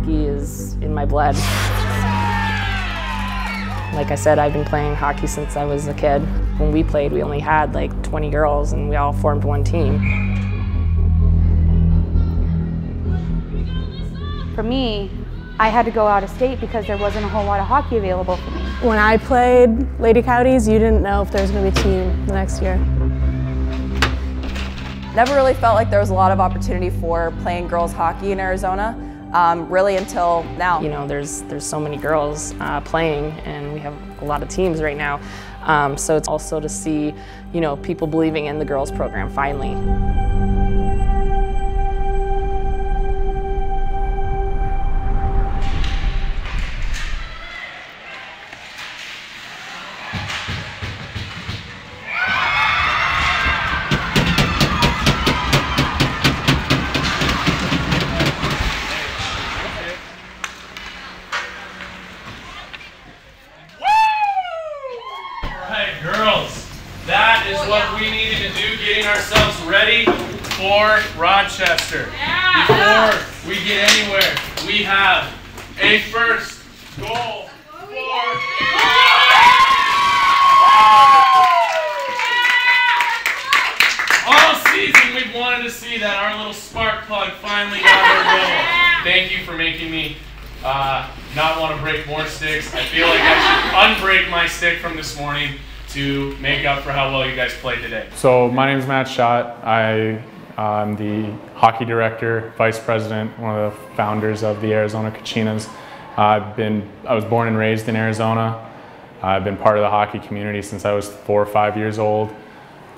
Hockey is in my blood. Like I said, I've been playing hockey since I was a kid. When we played, we only had like 20 girls and we all formed one team. For me, I had to go out of state because there wasn't a whole lot of hockey available for me. When I played Lady Coyotes, you didn't know if there was going to be a team the next year. Never really felt like there was a lot of opportunity for playing girls hockey in Arizona, um, really until now. You know, there's there's so many girls uh, playing, and we have a lot of teams right now. Um, so it's also to see, you know, people believing in the girls program finally. For Rochester. Before we get anywhere, we have a first goal for all season we've wanted to see that our little spark plug finally got her goal. Thank you for making me uh, not want to break more sticks. I feel like I should unbreak my stick from this morning to make up for how well you guys played today. So my name is Matt Schott. I am the hockey director, vice president, one of the founders of the Arizona Kachinas. I've been, I was born and raised in Arizona. I've been part of the hockey community since I was four or five years old.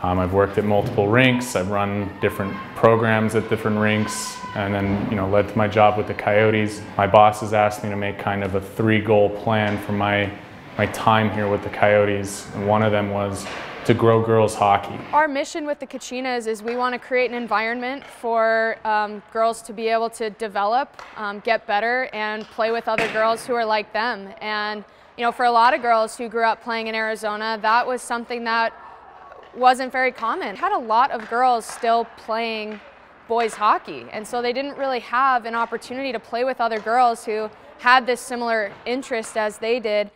Um, I've worked at multiple rinks. I've run different programs at different rinks, and then you know led to my job with the Coyotes. My boss has asked me to make kind of a three-goal plan for my my time here with the Coyotes. And one of them was to grow girls hockey. Our mission with the Kachinas is we want to create an environment for um, girls to be able to develop, um, get better, and play with other girls who are like them. And you know, for a lot of girls who grew up playing in Arizona, that was something that wasn't very common. Had a lot of girls still playing boys hockey, and so they didn't really have an opportunity to play with other girls who had this similar interest as they did.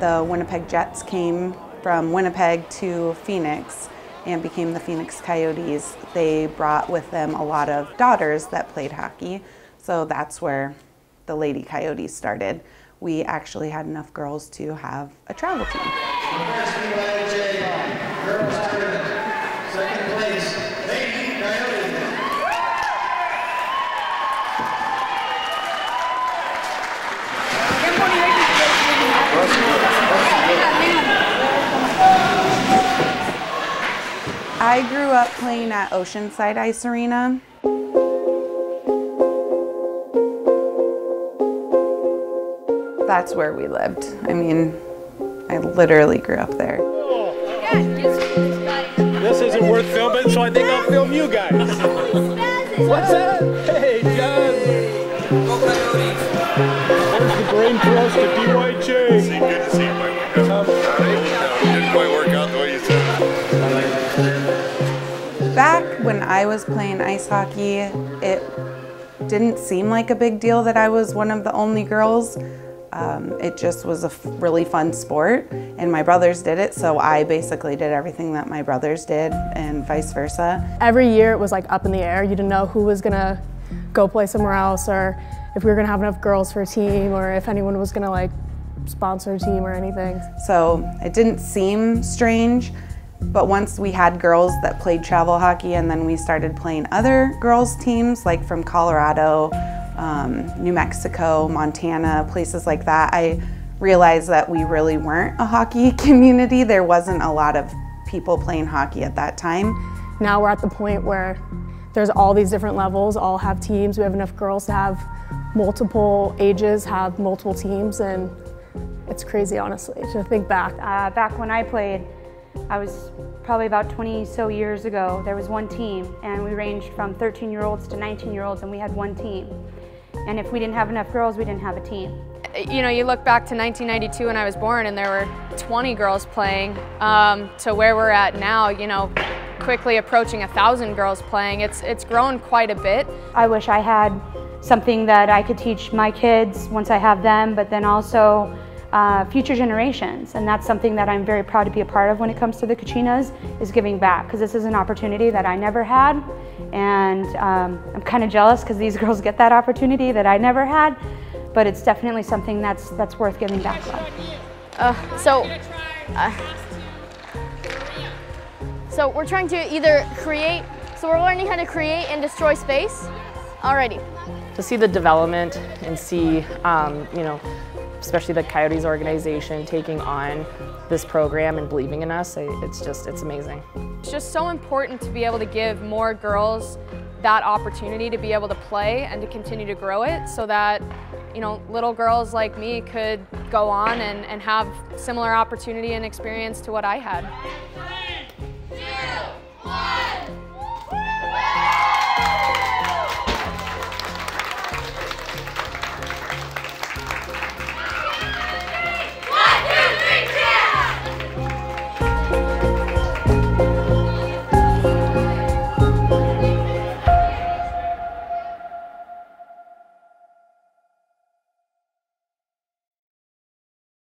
The Winnipeg Jets came from Winnipeg to Phoenix and became the Phoenix Coyotes, they brought with them a lot of daughters that played hockey. So that's where the Lady Coyotes started. We actually had enough girls to have a travel team. I grew up playing at Oceanside Ice Arena. That's where we lived. I mean, I literally grew up there. This isn't worth filming, so I think I'll film you guys. What's that? Hey, John. Where's the brain trust at DYJ. Good to see you, when I was playing ice hockey, it didn't seem like a big deal that I was one of the only girls. Um, it just was a f- really fun sport, and my brothers did it, so I basically did everything that my brothers did, and vice versa. Every year it was like up in the air. You didn't know who was gonna go play somewhere else, or if we were gonna have enough girls for a team, or if anyone was gonna like sponsor a team or anything. So it didn't seem strange, but once we had girls that played travel hockey, and then we started playing other girls' teams, like from Colorado, um, New Mexico, Montana, places like that, I realized that we really weren't a hockey community. There wasn't a lot of people playing hockey at that time. Now we're at the point where there's all these different levels, all have teams. We have enough girls to have multiple ages, have multiple teams, and it's crazy, honestly, to think back. Uh, back when I played, I was probably about 20 so years ago, there was one team, and we ranged from 13 year olds to 19 year olds, and we had one team. And if we didn't have enough girls, we didn't have a team. you know, you look back to 1992 when I was born and there were 20 girls playing um, to where we're at now, you know, quickly approaching a thousand girls playing. It's, it's grown quite a bit. I wish I had something that I could teach my kids once I have them, but then also uh, future generations. And that's something that I'm very proud to be a part of when it comes to the Kachinas, is giving back, because this is an opportunity that I never had. And um, I'm kind of jealous because these girls get that opportunity that I never had, but it's definitely something that's, that's worth giving back on. Uh, so, uh, so we're trying to either create, so we're learning how to create and destroy space. Alrighty. To see the development and see, um, you know, especially the Coyotes organization taking on this program and believing in us, it's just, it's amazing. It's just so important to be able to give more girls that opportunity to be able to play and to continue to grow it so that you know, little girls like me could go on and, and have similar opportunity and experience to what I had.